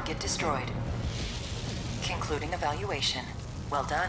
target destroyed. Concluding evaluation. Well done.